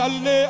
Salut les.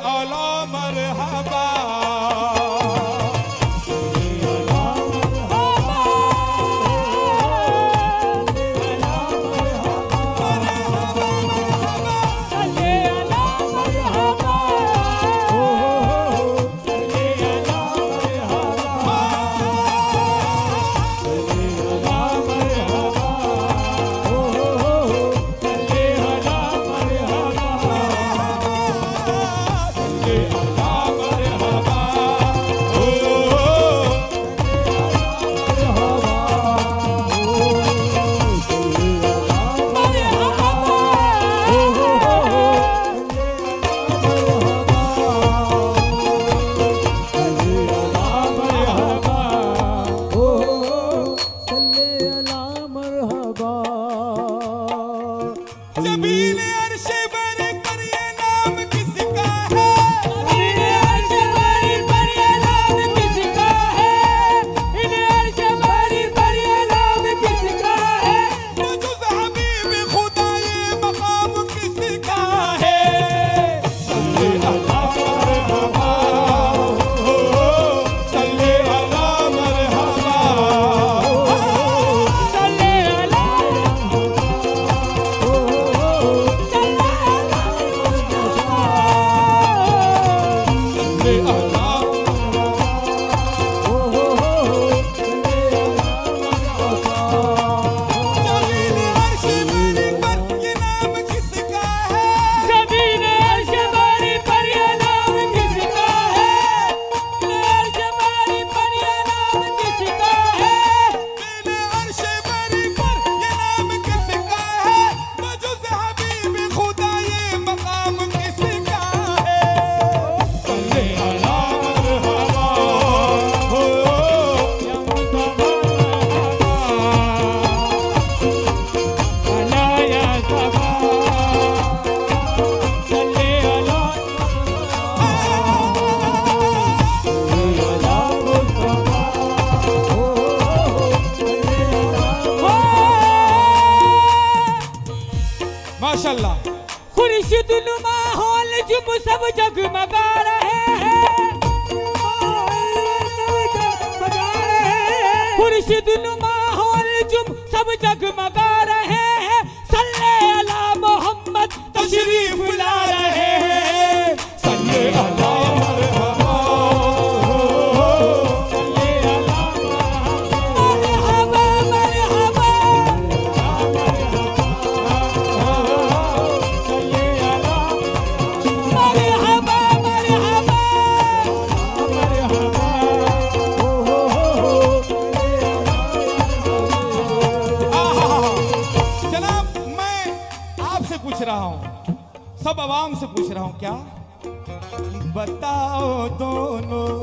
सब जग मगार दोनों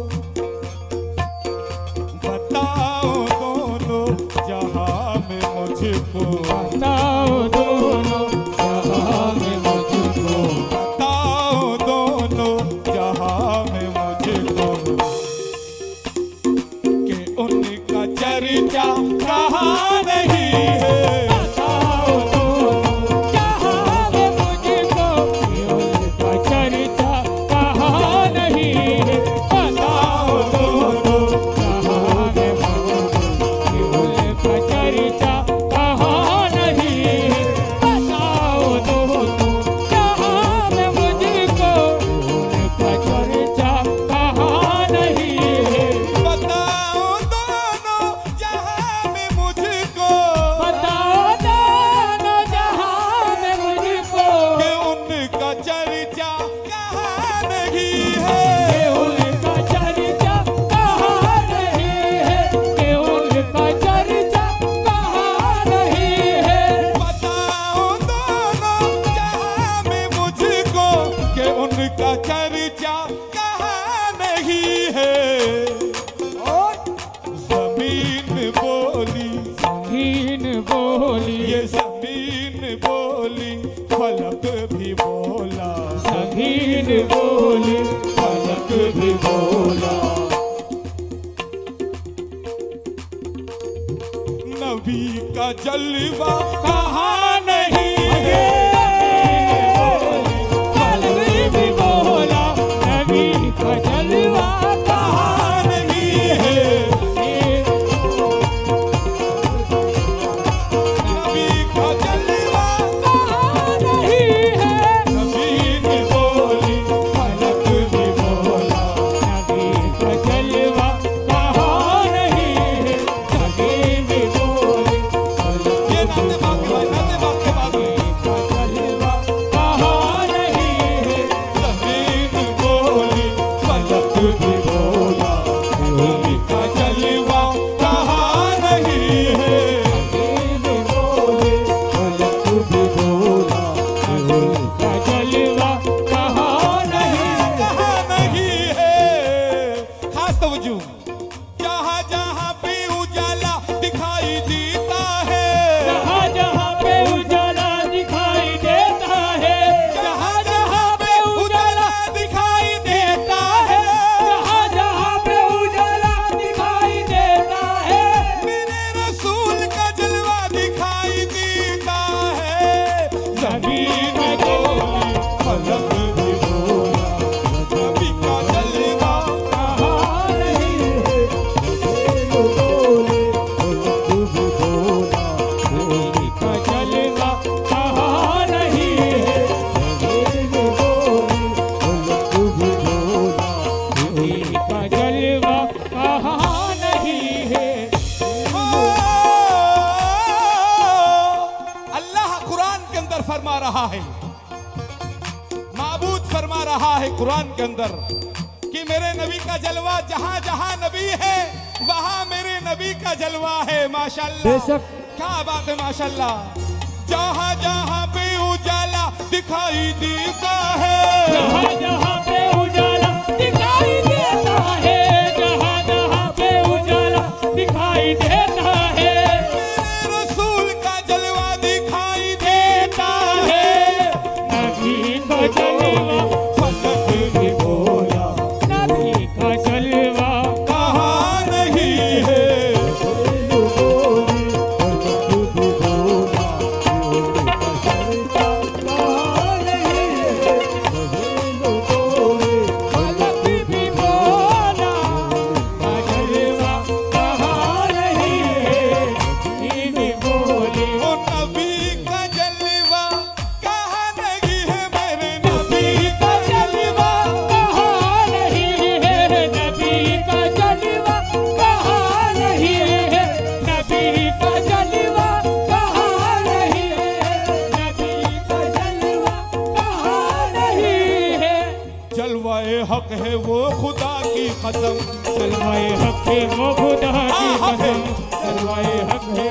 ज़मीन बोली। ज़मीन बोली। ये ज़मीन बोली फलक भी बोला। ज़मीन बोली फलक भी बोला। नबी का जलवा का माशाल्लाह। जहाँ जहाँ पे उजाला दिखाई देता है। जहाँ जहाँ पे उजाला सलवाए वो खुदा हाँ, की कसम।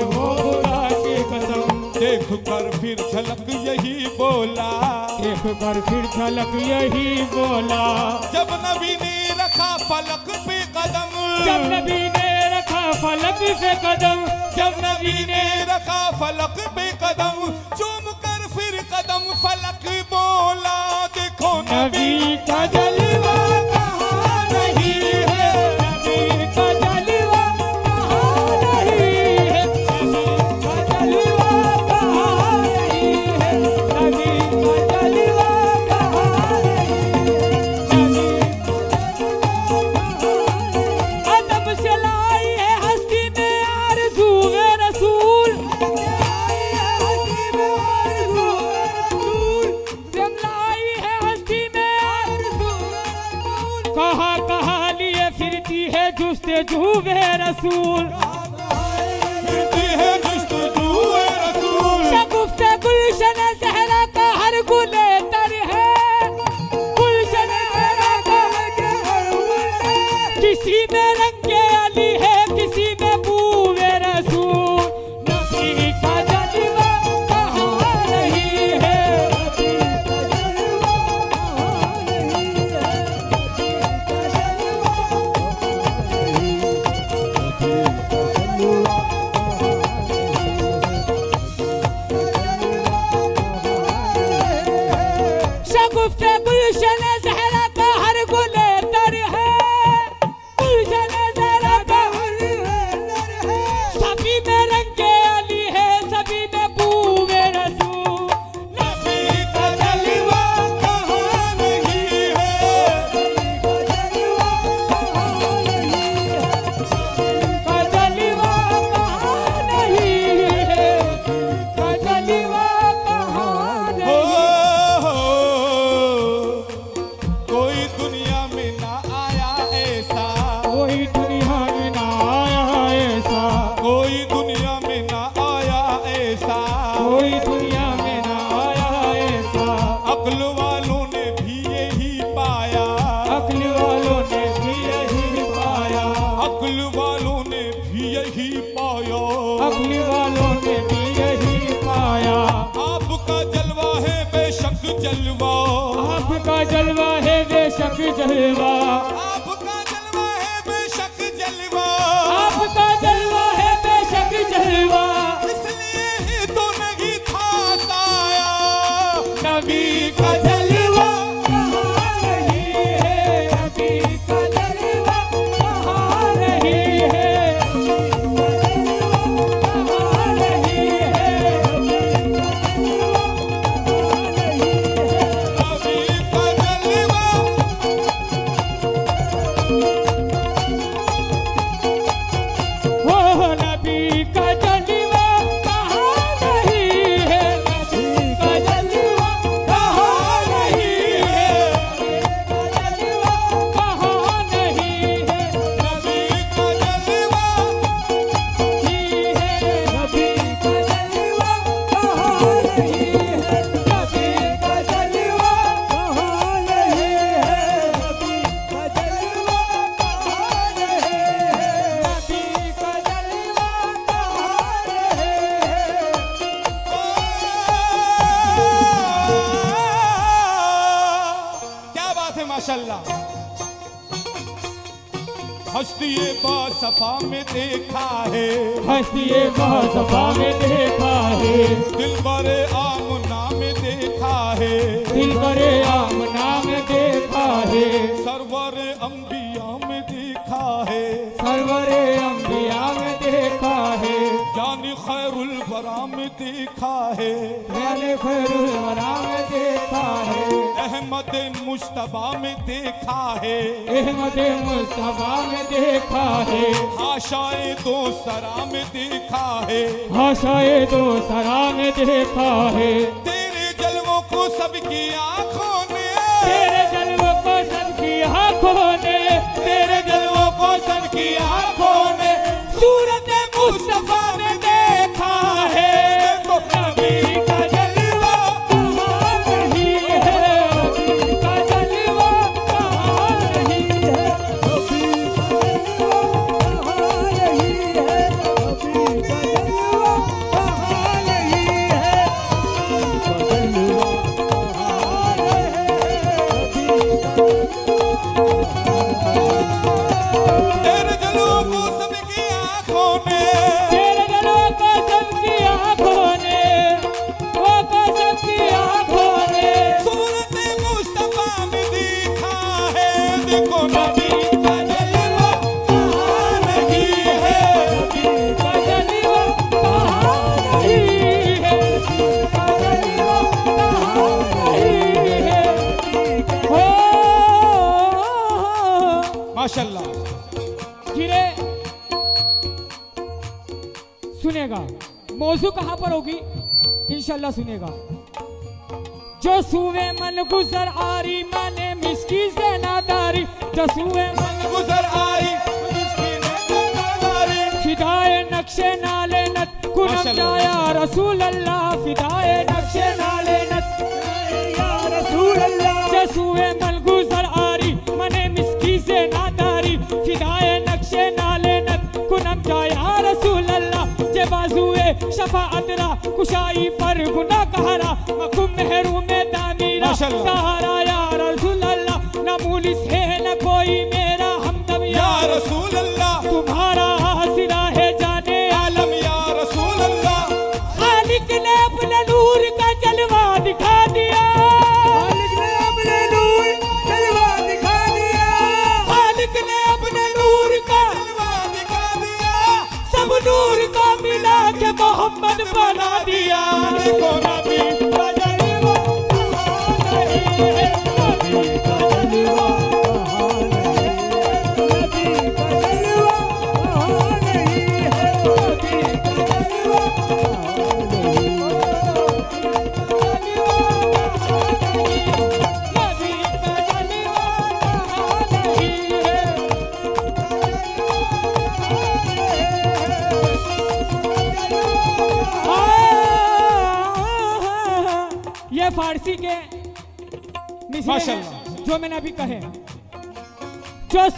वो खुदा की कसम। देख कर फिर झलक यही बोला। देख कर फिर झलक यही बोला। जब नबी ने रखा फलक पे कदम। जब नबी ने रखा फलक पे कदम। जब नबी ने रखा फलक पे कदम। चूम आशाए तो सरा में देखा है। आशाए तो सरा में देखा है। तेरे जलवों को सबकी आ सुनेगा। मौजू कहाँ पर होगी? इनशाला सुनेगा। जो सुवे मन गुजर आरी माने मिसकी से नादारी जो सुवे मन गुजर आरी फिदाए नक्शे नाले नत कुनम जाया रसूल अल्लाह फिदाए नक्शे नाले नत। या रसूल अल्लाह जसुए सुवे शफा अतरा कुशाई पर गुना कहरा मकुम महरूम दानीरा सहारा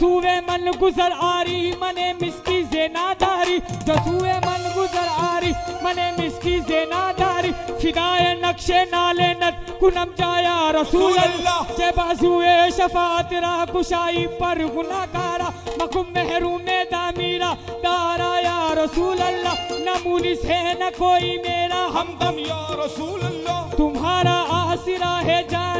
जसूए मन गुजर आरी मने मिसकी जेनादारी जसूए मन गुजर आरी मने मिसकी जेनादारी फिदाए नक्शे नाले नत कुनम जाया रसूल अल्लाह जे बाजुए शफात रा कुशाई पर गुनाकारा मकुम में दामीरा दारा या रसूल अल्लाह न मुनिस है न कोई मेरा हमदम। या रसूल अल्लाह तुम्हारा आसरा है जान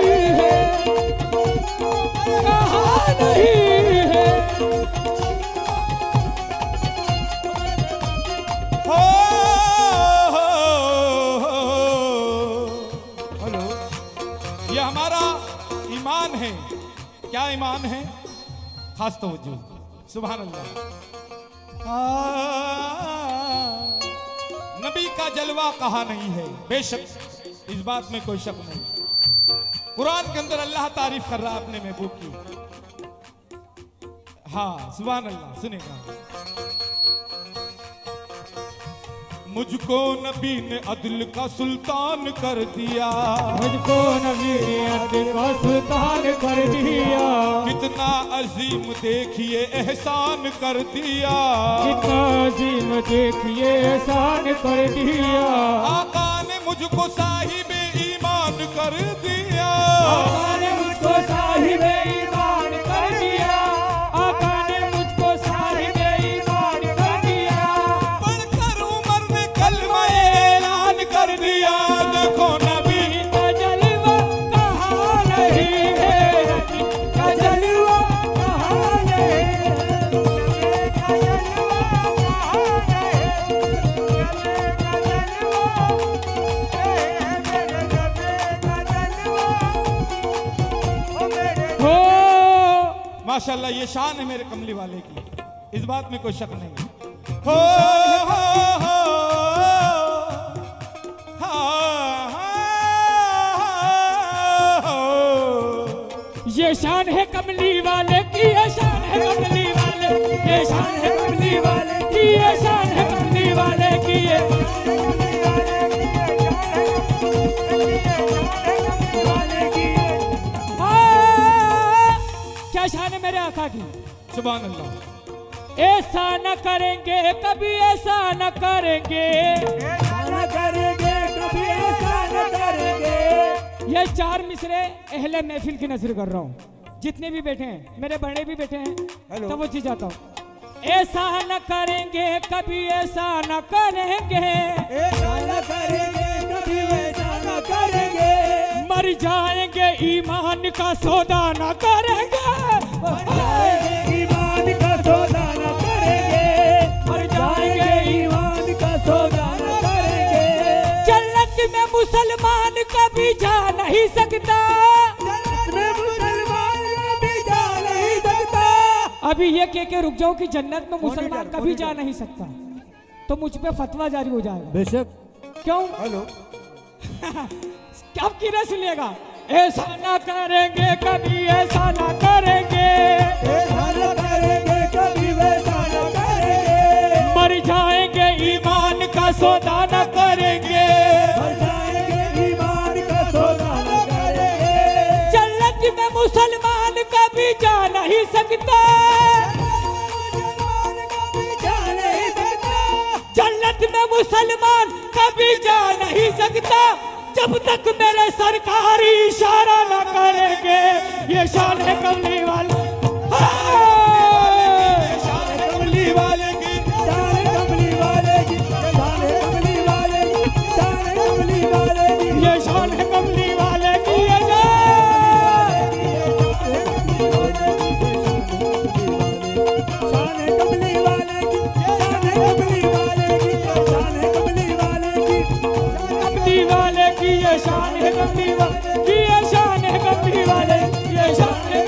पास तो जो सुबह नबी का जलवा कहा नहीं है? बेशक इस बात में कोई शक नहीं। कुरान के अंदर अल्लाह तारीफ़ कर रहा अपने महबूब की। हाँ सुबह अल्लाह सुनेगा। मुझको नबी ने अदल का सुल्तान कर दिया। मुझको नबी ने अदल का सुल्तान कर दिया। कितना अजीम देखिए एहसान कर दिया। कितना अजीम देखिए एहसान कर दिया। आका ने मुझको साहिब ईमान कर दिया। आका ने माशाल्लाह, ये शान है मेरे कमली वाले की। इस बात में कोई शक नहीं। हो। ये शान है कमली वाले की, ये शान है कमली वाले ये शान है कमली वाले की, ये शान है कमली वाले की, ये। सुभान अल्लाह ऐसा न करेंगे कभी ऐसा न करेंगे। न करेंगे कभी ऐसा न करेंगे। ये चार मिसरे अहले महफिल की नज़र कर रहा हूँ। जितने भी बैठे हैं मेरे बड़े भी बैठे हैं तो वो चीज़ जाता हूँ। ऐसा न करेंगे कभी ऐसा न करेंगे। ऐसा न करेंगे कभी ऐसा न करेंगे। मर जाएँगे ईमान का सौदा न करेंगे। मर नहीं सकता। अभी ये कह के रुक जाओ कि जन्नत में मुसलमान कभी जा नहीं सकता। तो मुझ पे फतवा जारी हो जाएगा। बेशक। क्यों? हेलो। क्या आप किरा सुनिएगा ऐसा ना करेंगे कभी ऐसा ना करेंगे। ऐसा ना करेंगे कभी वैसा ना करेंगे। मर जाएँगे ईमान का सौदा सकता। जन्नत में मुसलमान कभी जा नहीं सकता। जब तक मेरे सरकारी इशारा न करेंगे, ये शान कमली वाले। शान है वाले की शान है वाले शान है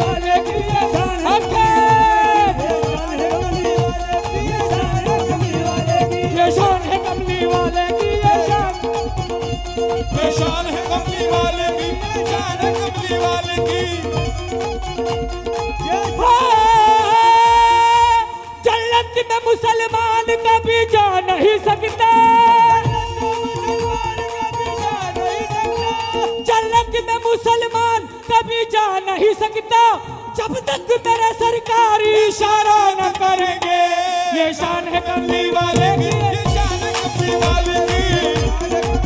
वाले शान है शान है वाले शान है वाले शान है वाले की में मुसलमान कभी जा नहीं सकता में मुसलमान, कभी जा नहीं सकता। जब तक तेरा सरकारी इशारा न करेंगे, ये शान है कमली वाले। की ये शान है वाले। की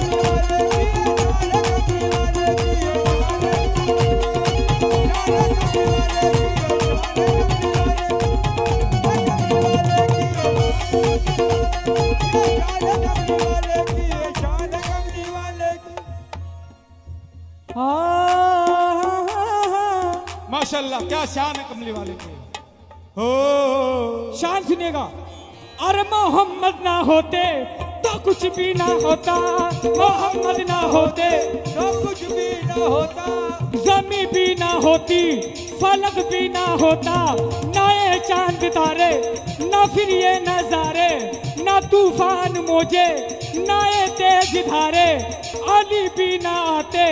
माशाल्लाह क्या शान है कमली वाले की। हो शान सुनिएगा। अरे मोहम्मद ना होते तो कुछ भी ना होता। मोहम्मद ना होते तो कुछ भी ना होता। जमी भी ना होती फलक भी ना होता। ना ये चाँद तारे ना फिर ये नजारे। ना तूफ़ान मोजे नाए तेज धारे। अली भी ना आते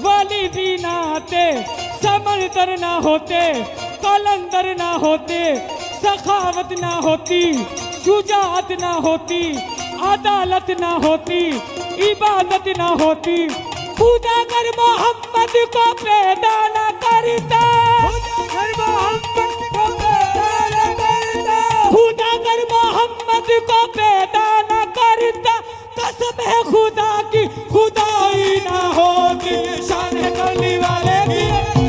वाली भी ना आते। समंदर ना होते, कलंदर ना होते, सखावत ना होती शुजात ना होती, अदालत ना होती, इबादत ना होती। खुदा कर मोहम्मद को पैदा न करता। खुदा कर मोहम्मद को पैदा न करता। कसम है खुदा की, खुदाई ना होती। शान कली वाले की।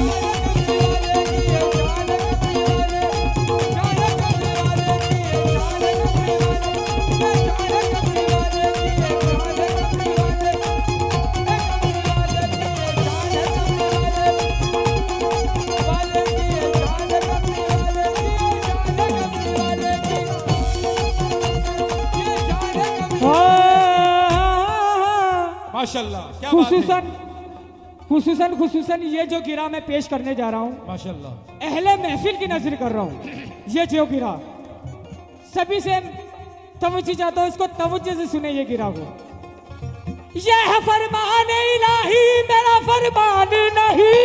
माशाल्लाह खुसूसन खुसूसन खुसूसन ये जो गिरा मैं पेश करने जा रहा हूँ माशाल्लाह। अहले महफिल की नज़र कर रहा हूँ ये जो गिरा। सभी से तवज्जो चाहता हूँ इसको तवज्जो से सुने ये गिरा को। यह है फरमान इलाही मेरा फरमान नहीं।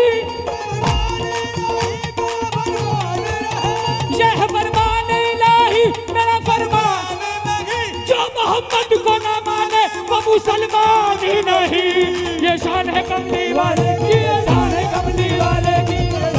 यह है फरमान इलाही मेरा फरमान। नहीं जो मोहम्मद को ना मुसलमान ही नहीं ये शान है कमली वाले की ये शान है कमली वाले की है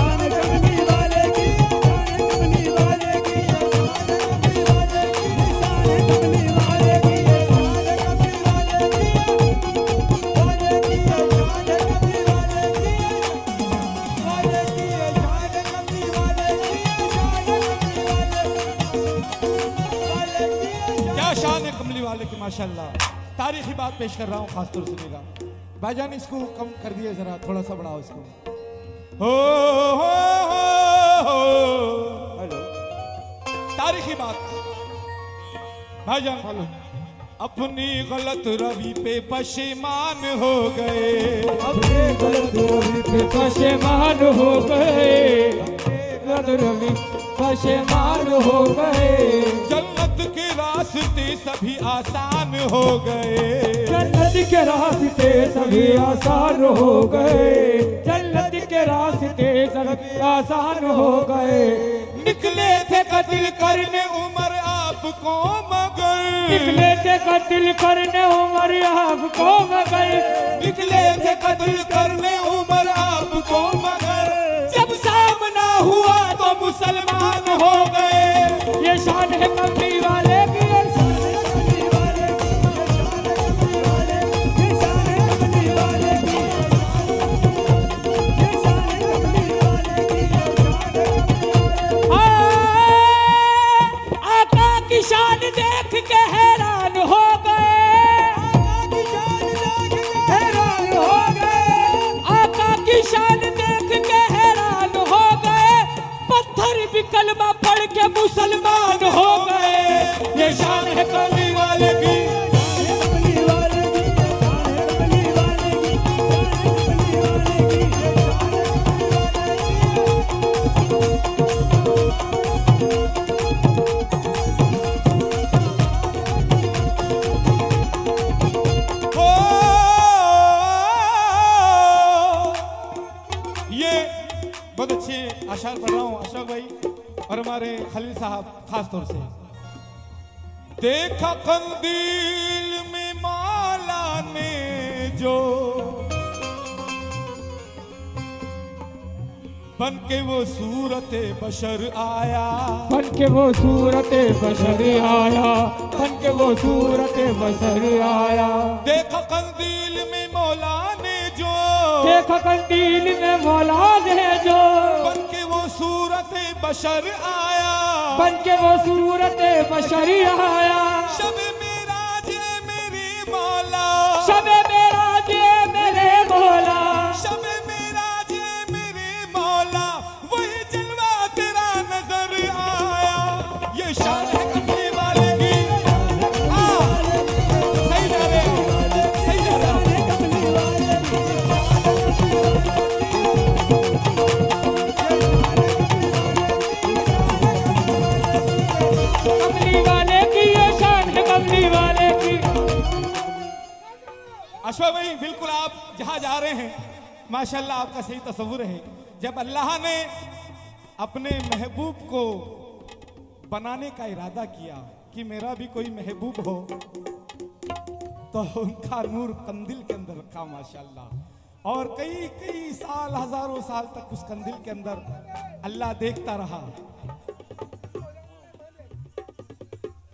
है माशाल्लाह तारीखी बात पेश कर रहा हूँ खासतौर से मेरा। भाईजान इसको कम कर दिए जरा थोड़ा सा बढ़ाओ इसको। हो हो हेलो। तारीखी बात। भाईजान अपनी गलत रवि पे पशेमान हो गए। अपने गलत रवि पे पशेमान हो गए। गलत रवि पशेमान हो गए। के रास्ते सभी आसान हो गए। जन्नत के रास्ते सभी आसान हो गए। जन्नत के रास्ते सभी आसान हो गए। निकले थे कत्ल करने उम्र आपको मगर। निकले थे कत्ल करने उम्र आपको मगर। निकले थे कत्ल करने उम्र आपको मगर। जब सामना हुआ तो मुसलमान हो गए। ये शान है कमली वाले। मुसलमान। देखा कंदील में माला ने जो बन के वो सूरत बशर आया। बन के वो सूरत बशर आया बन के वो सूरत बशर आया। देखा कंदील में मौला ने जो। देखा कंदील में मौलाद है जो। बन के वो सूरत बशर आया। बन के वो सूरत बशरी आया। बिल्कुल आप जहाँ जा रहे हैं, माशाल्लाह आपका सही तस्वुर है। जब अल्लाह ने अपने महबूब को बनाने का इरादा किया कि मेरा भी कोई महबूब हो तो उनका नूर कंदिल के अंदर रखा, माशाल्लाह। और कई कई साल, हज़ारों साल तक उस कंदिल के अंदर अल्लाह देखता रहा।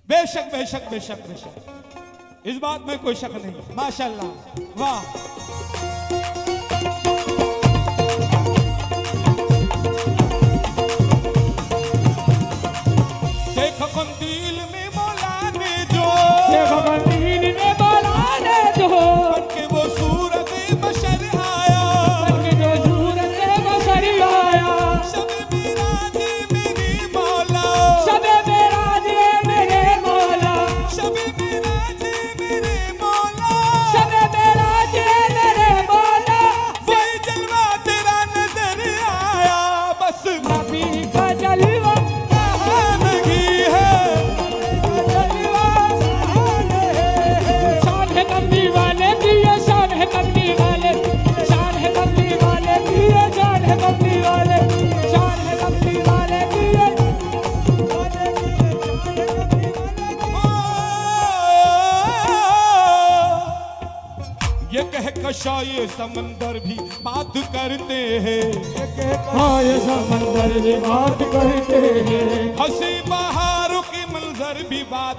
बेशक बेशक बेशक बेशक। इस बात में कोई शक नहीं। माशाल्लाह। वाह।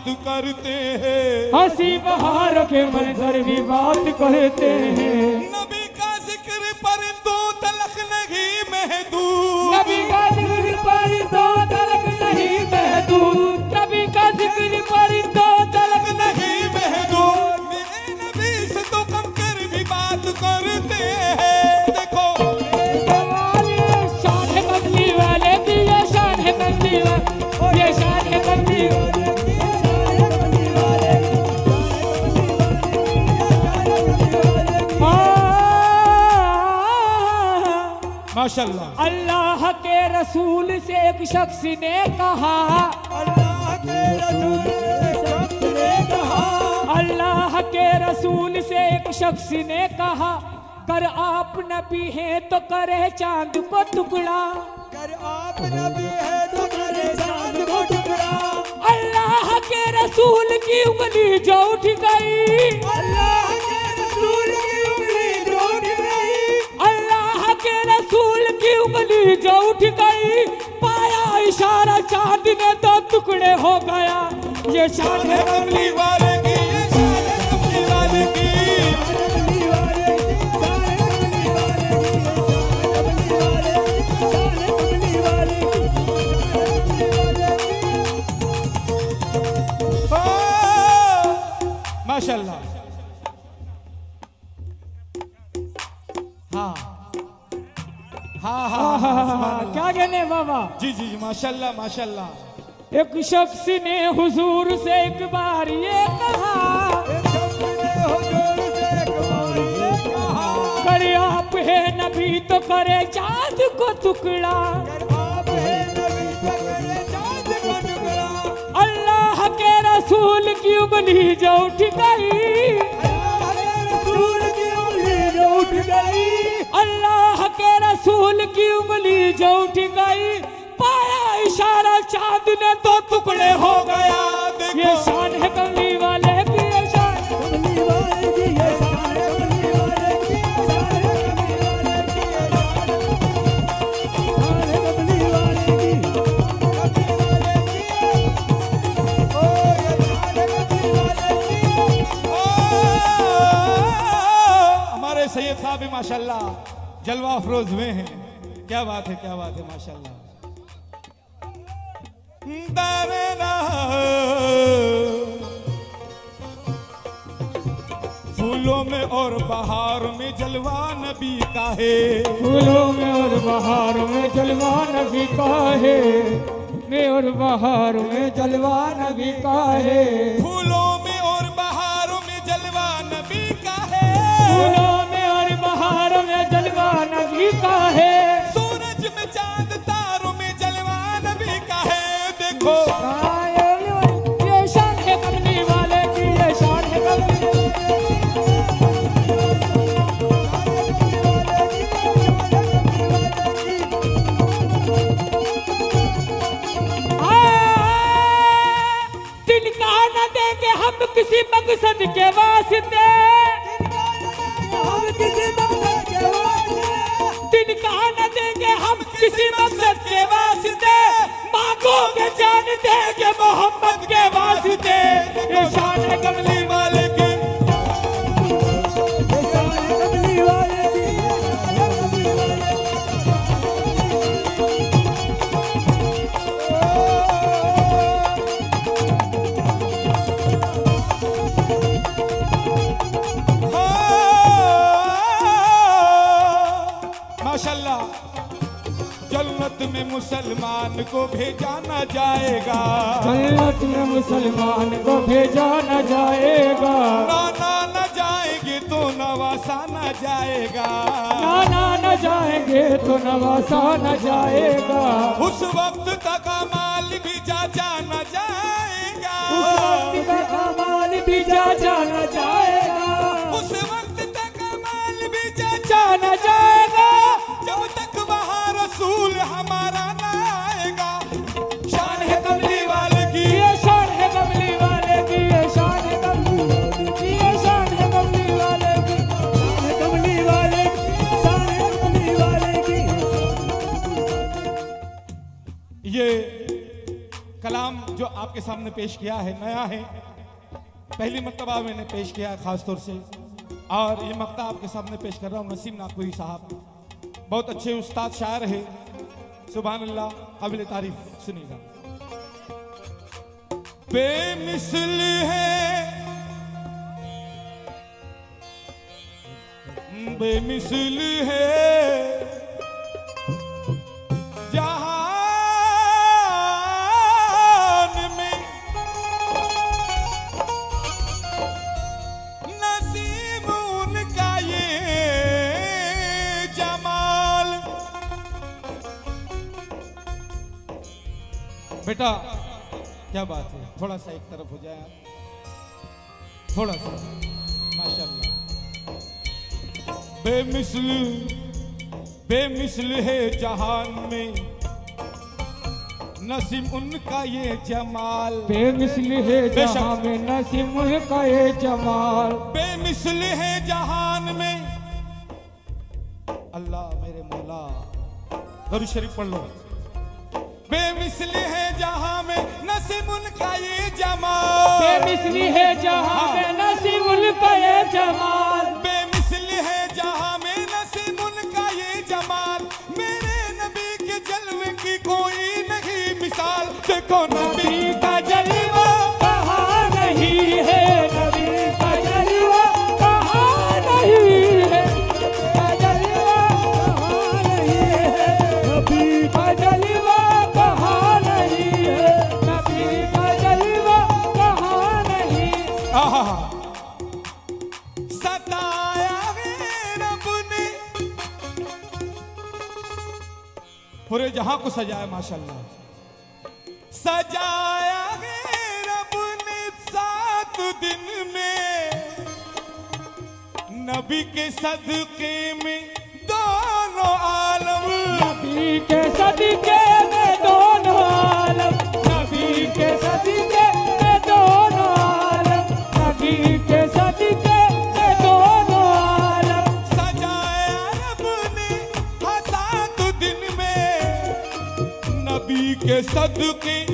बात करते हैं। हँसी बहार के मंजर भी बात करते हैं। माशाल्लाह। अल्लाह के रसूल से एक शख्स ने कहा। अल्लाह के रसूल से एक शख्स ने कहा। कर आप नबी हैं तो करे चाँद को टुकड़ा। कर आप नबी हैं तो करे चाँद को टुकड़ा। अल्लाह के रसूल की उंगली जो उठ गई। अल्लाह जो उठ गई पाया इशारा चाँद ने तो टुकड़े हो गया। ये शान है वाले। जी माशाल्लाह माशाल्लाह। एक शख्स ने हुजूर से एक बार ये कहा करे आप है नबी तो करे चाँद को टुकड़ा। अल्लाह के रसूल की उंगली जो उठ गई। अल्लाह के रसूल की उंगली जो उठ गई। इशारा चाँद ने तो टुकड़े हो गया। ये शान है कमली वाले की ये शान हमारे सैयद साहब भी माशाल्लाह जलवा अफरोज हुए हैं। क्या बात है क्या बात है माशाल्लाह। फूलों में और बहार में जलवा नबी का है फूलों में और बहार में जलवा नबी का है में और बहार में जलवा नबी का है फूलों में और बहारों में जलवा नबी का है फूलों में और बहार में जलवा नबी का है सूरज में चाँद देखो। ये शान है। कमली हम किसी मकसद के वास्ते तिनका न देंगे हम किसी मकसद के वास्ते। लोग जानते के मोहम्मद के वास्ते निशान कमली वाले में मुसलमान को भेजा न जाएगा। जन्नत में मुसलमान को भेजा न जाएगा। नाना न जाएँगे तो नवासा न जाएगा। नाना न जाएँगे तो नवासा न जाएगा। उस वक्त तक माल भी जाचा न जाएगा। उस वक्त तक अमाल भी जा जाना जाएगा। उस वक्त तक माल भी जाचा जाना जाएगा जो आपके सामने पेश किया है, नया है। पहली मरतबा मैंने पेश किया है खास तौर से। और ये मकता आपके सामने पेश कर रहा हूँ, नसीम नागपुरी साहब। बहुत अच्छे उस्ताद, शायर है। सुबह अल्लाह काबिल तारीफ़, सुनिएगा। बेमिसल है। बेमिसल है। बेटा क्या बात है? थोड़ा सा एक तरफ़ हो जाए आप। थोड़ा सा। माशाल्लाह। बेमिसल बेमिसल है जहान में। नसीम उनका ये जमाल। बेमिसल है बेशक। जहाँ में नसीम उनका ये जमाल। बेमिसल है जहान में। अल्लाह मेरे मौला दरूद शरीफ पढ़ लो। बेमिसल है जहाँ में नसीब उनका ये जमाल। बेमिसली है जहाँ में नसीब उनका ये जमाल। जहाँ को सजाया, माशाल्लाह। सजाया है रब ने सात दिन में। नबी के सदके में दोनों आलम। नबी के सदके सदके